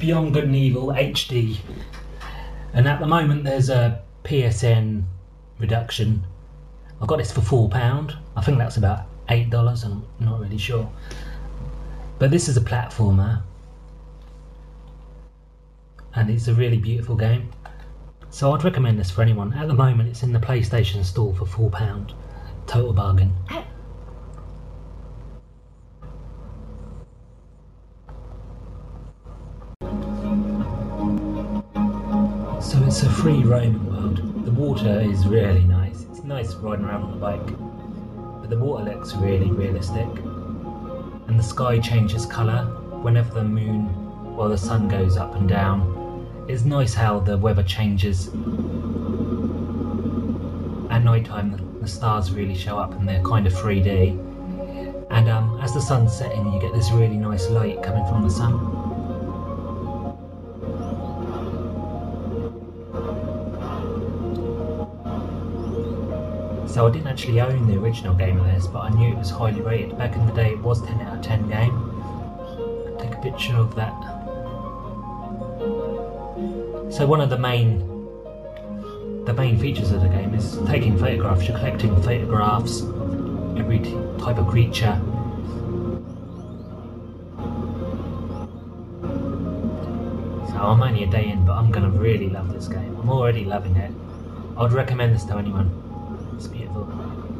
Beyond Good and Evil HD, and at the moment there's a PSN reduction. I got this for four pound. I think that's about eight dollars. I'm not really sure, but this is a platformer, and it's a really beautiful game. So I'd recommend this for anyone. At the moment, it's in the PlayStation Store for four pound, total bargain. It's a free roaming world. The water is really nice. It's nice riding around on a bike, but the water looks really realistic, and the sky changes colour whenever the moon or the sun goes up and down. It's nice how the weather changes. At night time, the stars really show up and they're kind of 3D. And um, as the sun's setting, you get this really nice light coming from the sun. So I didn't actually own the original game of this, but I knew it was highly rated. Back in the day, it was 10 out of 10 game. Take a picture of that. So one of the main the main features of the game is taking photographs. You're collecting photographs of every type of creature. So I'm only a day in, but I'm gonna really love this game. I'm already loving it. I'd recommend this to anyone hospital